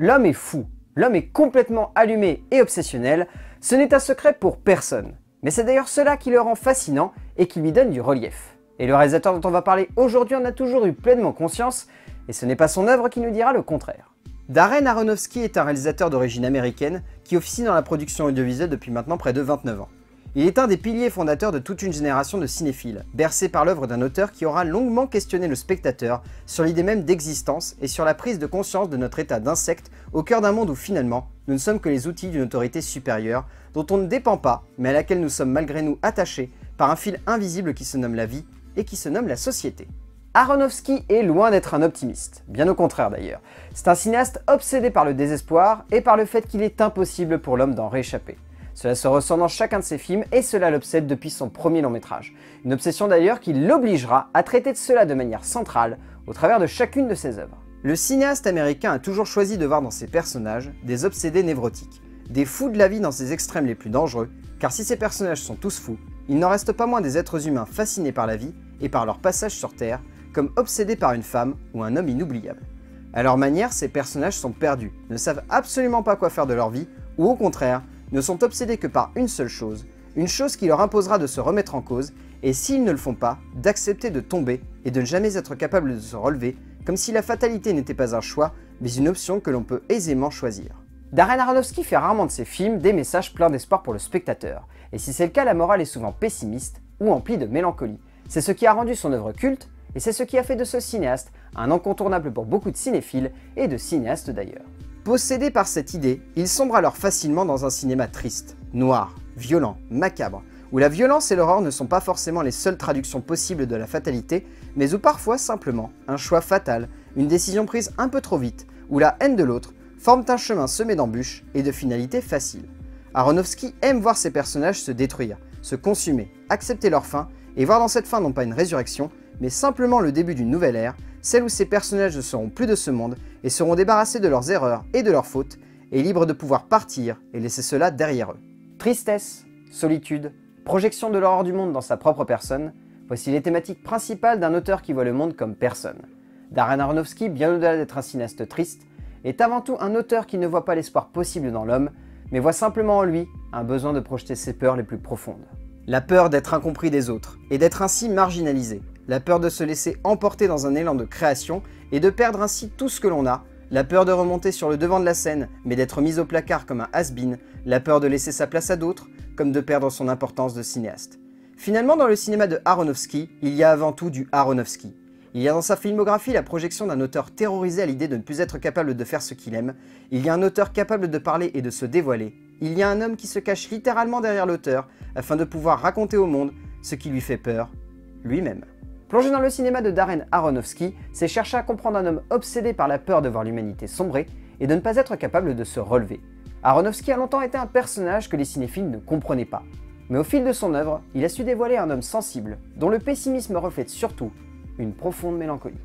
L'homme est fou, l'homme est complètement allumé et obsessionnel, ce n'est un secret pour personne. Mais c'est d'ailleurs cela qui le rend fascinant et qui lui donne du relief. Et le réalisateur dont on va parler aujourd'hui en a toujours eu pleinement conscience, et ce n'est pas son œuvre qui nous dira le contraire. Darren Aronofsky est un réalisateur d'origine américaine qui officie dans la production audiovisuelle depuis maintenant près de 29 ans. Il est un des piliers fondateurs de toute une génération de cinéphiles, bercé par l'œuvre d'un auteur qui aura longuement questionné le spectateur sur l'idée même d'existence et sur la prise de conscience de notre état d'insecte au cœur d'un monde où finalement, nous ne sommes que les outils d'une autorité supérieure dont on ne dépend pas, mais à laquelle nous sommes malgré nous attachés par un fil invisible qui se nomme la vie et qui se nomme la société. Aronofsky est loin d'être un optimiste, bien au contraire d'ailleurs. C'est un cinéaste obsédé par le désespoir et par le fait qu'il est impossible pour l'homme d'en rééchapper. Cela se ressent dans chacun de ses films et cela l'obsède depuis son premier long métrage. Une obsession d'ailleurs qui l'obligera à traiter de cela de manière centrale au travers de chacune de ses œuvres. Le cinéaste américain a toujours choisi de voir dans ses personnages des obsédés névrotiques, des fous de la vie dans ses extrêmes les plus dangereux, car si ces personnages sont tous fous, il n'en reste pas moins des êtres humains fascinés par la vie et par leur passage sur Terre, comme obsédés par une femme ou un homme inoubliable. À leur manière, ces personnages sont perdus, ne savent absolument pas quoi faire de leur vie, ou au contraire, ne sont obsédés que par une seule chose, une chose qui leur imposera de se remettre en cause, et s'ils ne le font pas, d'accepter de tomber et de ne jamais être capable de se relever, comme si la fatalité n'était pas un choix, mais une option que l'on peut aisément choisir. Darren Aronofsky fait rarement de ses films des messages pleins d'espoir pour le spectateur, et si c'est le cas, la morale est souvent pessimiste ou emplie de mélancolie. C'est ce qui a rendu son œuvre culte, et c'est ce qui a fait de ce cinéaste un incontournable pour beaucoup de cinéphiles et de cinéastes d'ailleurs. Possédés par cette idée, ils sombrent alors facilement dans un cinéma triste, noir, violent, macabre, où la violence et l'horreur ne sont pas forcément les seules traductions possibles de la fatalité, mais où parfois simplement un choix fatal, une décision prise un peu trop vite, ou la haine de l'autre, forment un chemin semé d'embûches et de finalités faciles. Aronofsky aime voir ses personnages se détruire, se consumer, accepter leur fin, et voir dans cette fin non pas une résurrection, mais simplement le début d'une nouvelle ère, celle où ces personnages ne seront plus de ce monde et seront débarrassés de leurs erreurs et de leurs fautes, et libres de pouvoir partir et laisser cela derrière eux. Tristesse, solitude, projection de l'horreur du monde dans sa propre personne, voici les thématiques principales d'un auteur qui voit le monde comme personne. Darren Aronofsky, bien au-delà d'être un cinéaste triste, est avant tout un auteur qui ne voit pas l'espoir possible dans l'homme, mais voit simplement en lui un besoin de projeter ses peurs les plus profondes. La peur d'être incompris des autres, et d'être ainsi marginalisé, la peur de se laisser emporter dans un élan de création et de perdre ainsi tout ce que l'on a, la peur de remonter sur le devant de la scène mais d'être mis au placard comme un has-been, la peur de laisser sa place à d'autres, comme de perdre son importance de cinéaste. Finalement, dans le cinéma de Aronofsky, il y a avant tout du Aronofsky. Il y a dans sa filmographie la projection d'un auteur terrorisé à l'idée de ne plus être capable de faire ce qu'il aime. Il y a un auteur capable de parler et de se dévoiler. Il y a un homme qui se cache littéralement derrière l'auteur afin de pouvoir raconter au monde ce qui lui fait peur, lui-même. Plonger dans le cinéma de Darren Aronofsky, c'est chercher à comprendre un homme obsédé par la peur de voir l'humanité sombrer et de ne pas être capable de se relever. Aronofsky a longtemps été un personnage que les cinéphiles ne comprenaient pas. Mais au fil de son œuvre, il a su dévoiler un homme sensible, dont le pessimisme reflète surtout une profonde mélancolie.